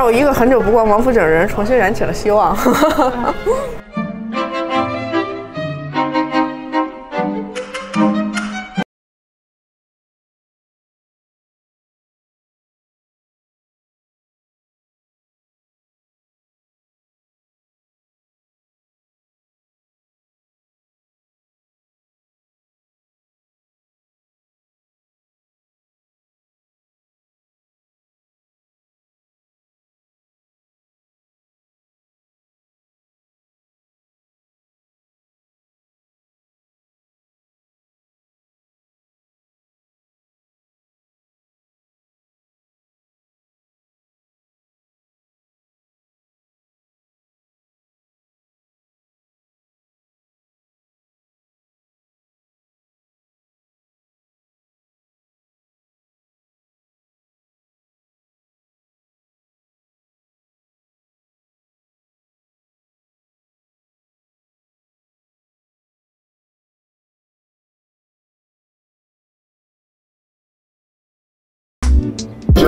让我一个很久不逛王府井的人重新燃起了希望。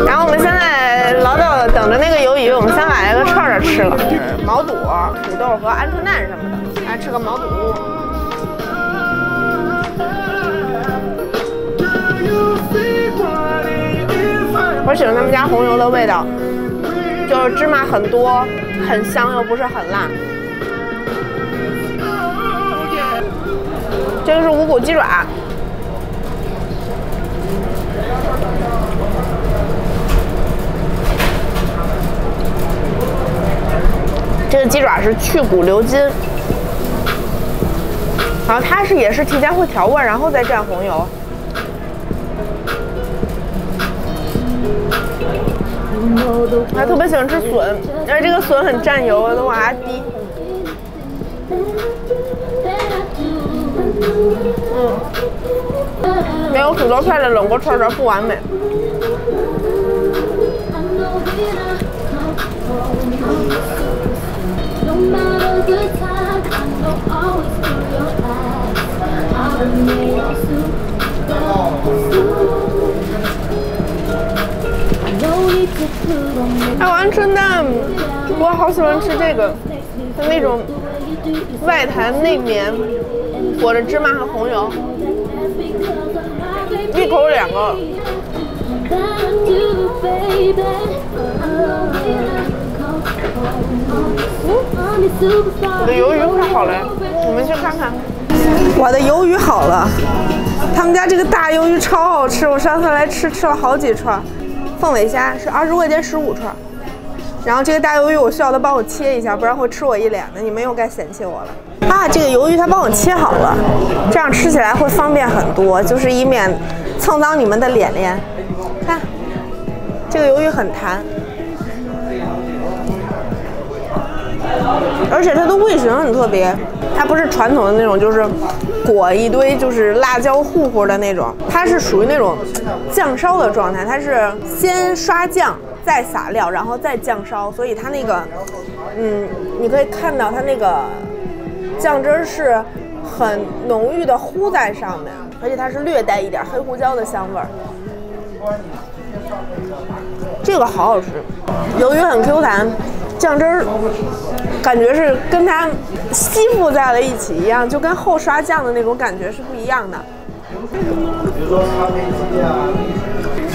然后我们现在劳到等着那个鱿鱼，我们先把那个串串吃了，毛肚、土豆和鹌鹑蛋什么的，来吃个毛肚。我喜欢他们家红油的味道，就是芝麻很多，很香又不是很辣。这个是无骨鸡爪。鸡爪是去骨留筋，然后它是也是提前会调味，然后再蘸红油。我还特别喜欢吃笋，而且这个笋很蘸油，都往下滴。嗯，没有土豆片的冷锅串串不完美。还有鹌鹑蛋，我好喜欢吃这个，它那种外弹内绵，裹着芝麻和红油，一口两个。我的鱿鱼快好了，你们去看看。我的鱿鱼好了，他们家这个大鱿鱼超好吃，我上次来吃吃了好几串。凤尾虾是二十块钱十五串，然后这个大鱿鱼我需要他帮我切一下，不然会吃我一脸的，你们又该嫌弃我了。啊，这个鱿鱼他帮我切好了，这样吃起来会方便很多，就是以免蹭脏你们的脸脸。看，这个鱿鱼很弹。而且它的味型很特别，它不是传统的那种，就是裹一堆就是辣椒糊糊的那种，它是属于那种酱烧的状态，它是先刷酱，再撒料，然后再酱烧，所以它那个，嗯，你可以看到它那个酱汁儿是很浓郁的糊在上面，而且它是略带一点黑胡椒的香味儿。这个好好吃，鱿鱼很 Q 弹。酱汁儿感觉是跟它吸附在了一起一样，就跟后刷酱的那种感觉是不一样的。比如说咖啡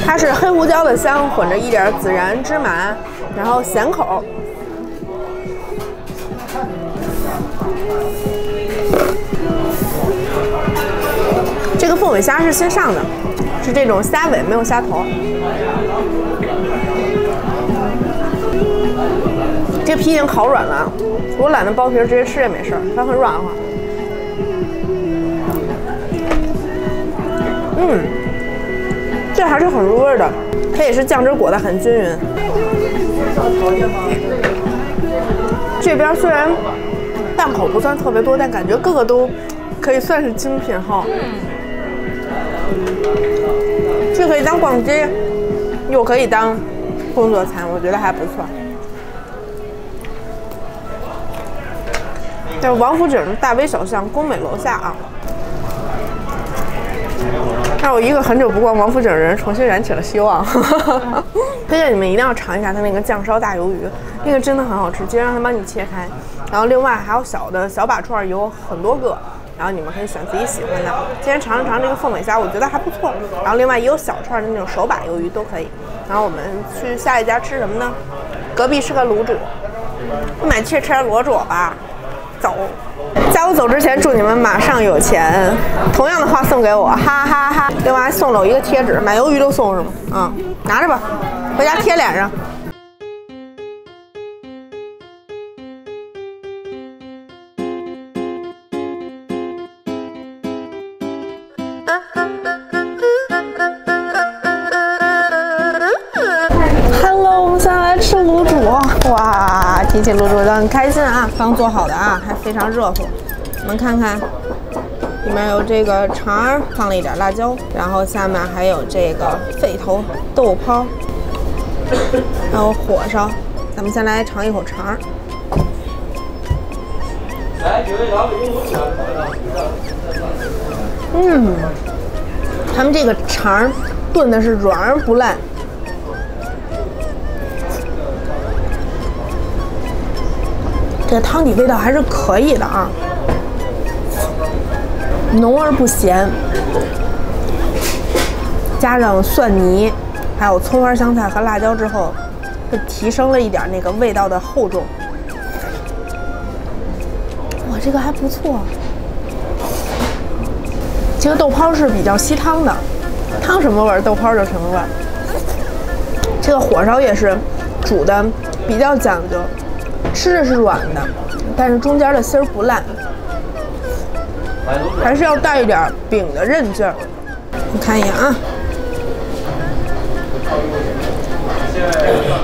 它是黑胡椒的香混着一点孜然、芝麻，然后咸口。这个凤尾虾是先上的，是这种虾尾，没有虾头。这个皮已经烤软了，我懒得剥皮，直接吃也没事儿，它很软和。嗯，这还是很入味的，它也是酱汁裹得很均匀。这边虽然档口不算特别多，但感觉个个都可以算是精品哈。既可以当逛街，又可以当工作餐，我觉得还不错。在王府井大威小巷宫美楼下啊，让我一个很久不逛王府井的人重新燃起了希望。推荐你们一定要尝一下它那个酱烧大鱿鱼，那个真的很好吃，直接让他帮你切开。然后另外还有小的小把串，有很多个，然后你们可以选自己喜欢的。今天尝一尝这个凤尾虾，我觉得还不错。然后另外也有小串的那种手把鱿鱼都可以。然后我们去下一家吃什么呢？隔壁是个卤煮，我们去吃卤煮吧。走，在我走之前，祝你们马上有钱。同样的话送给我，哈哈哈。另外还送了我一个贴纸，买鱿鱼都送是吗？嗯，拿着吧，回家贴脸上。起卤煮都很开心啊，刚做好的啊，还非常热乎。你们看看，里面有这个肠，放了一点辣椒，然后下面还有这个肺头豆泡，还有火烧。咱们先来尝一口肠。嗯，他们这个肠炖的是软而不烂。这个汤底味道还是可以的啊，浓而不咸，加上蒜泥，还有葱花、香菜和辣椒之后，就提升了一点那个味道的厚重。哇，这个还不错。这个豆泡是比较吸汤的，汤什么味儿，豆泡就什么味儿。这个火烧也是煮的比较讲究。吃着是软的，但是中间的芯儿不烂，还是要带一点饼的韧劲儿。你看一眼啊，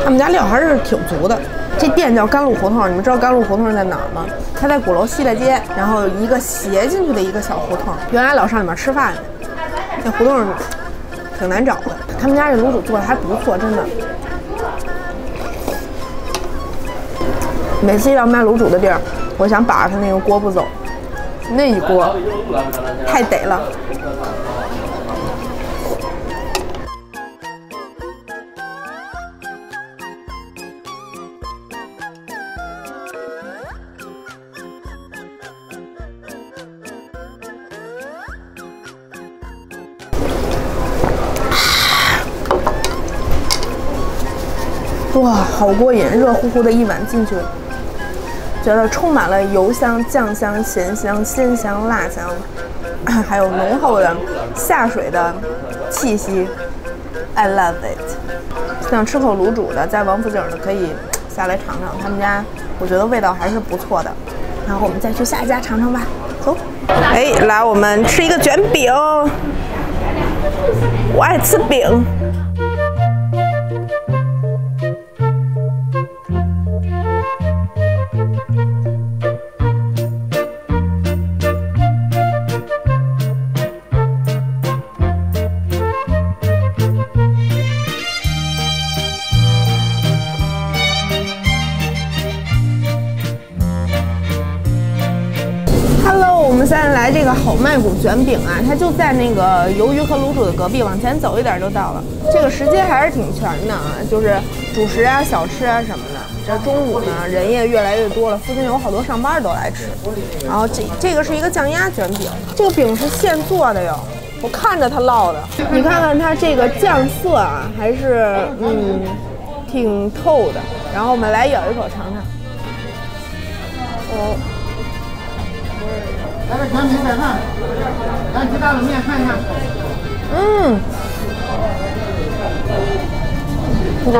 他们家料还是挺足的。这店叫甘露胡同，你们知道甘露胡同在哪儿吗？它在鼓楼西大街，然后一个斜进去的一个小胡同。原来老上里面吃饭，那胡同挺难找的。他们家这卤煮做的还不错，真的。每次要卖卤煮的地儿，我想把着他那个锅不走，那一锅太得了。哇，好过瘾！热乎乎的一碗进去。觉得充满了油香、酱香、咸香、鲜香、辣香，还有浓厚的下水的气息。I love it。想吃口卤煮的，在王府井的可以下来尝尝，他们家我觉得味道还是不错的。然后我们再去下一家尝尝吧，走。哎，来，我们吃一个卷饼。我爱吃饼。这个好麦谷卷饼啊，它就在那个鱿鱼和卤煮的隔壁，往前走一点就到了。这个时间还是挺全的啊，就是主食啊、小吃啊什么的。这中午呢，人也越来越多了，附近有好多上班的都来吃。然后这这个是一个酱鸭卷饼，这个饼是现做的哟，我看着它烙的。你看看它这个酱色啊，还是嗯挺透的。然后我们来咬一口尝尝。哦。来个甜品盖饭，来鸡蛋冷面看一下。嗯，有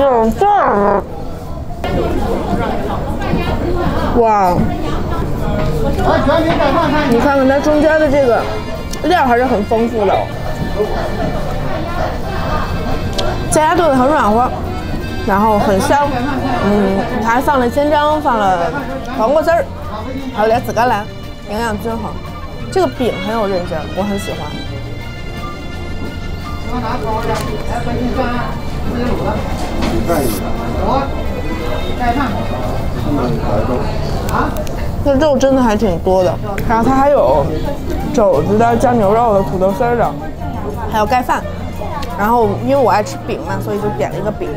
有酱啊！哇！你看看它中间的这个料还是很丰富的，在家炖的很软和，然后很香。嗯，还放了鲜姜，放了黄瓜丝儿，还有点紫甘蓝。营养均衡，这个饼很有韧劲，我很喜欢。这肉真的还挺多的，然后它还有肘子的、加牛肉的、土豆丝的，还有盖饭。然后因为我爱吃饼嘛，所以就点了一个饼。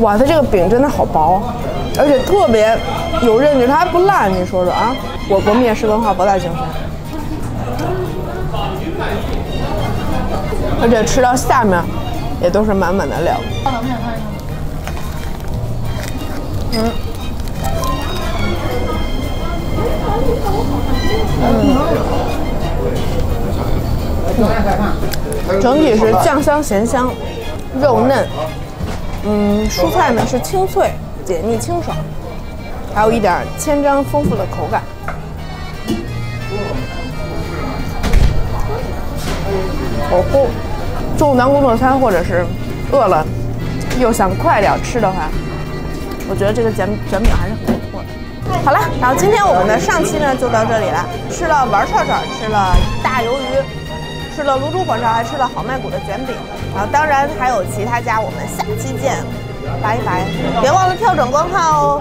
哇，它这个饼真的好薄，而且特别有韧劲，它还不烂。你说说啊，我国面食文化博大精深。而且吃到下面也都是满满的料。嗯。嗯。整体是酱香咸香，肉嫩。嗯，蔬菜呢是清脆、解腻、清爽，还有一点千张丰富的口感。哦吼！中午当工作餐，或者是饿了又想快点吃的话，我觉得这个卷卷饼还是很不错的。好了，然后今天我们的上期呢就到这里了，吃了玩串串，吃了大鱿鱼，吃了卤煮火烧，还吃了好麦谷的卷饼。然后当然还有其他家，我们下期见，拜拜！别忘了跳转观看哦。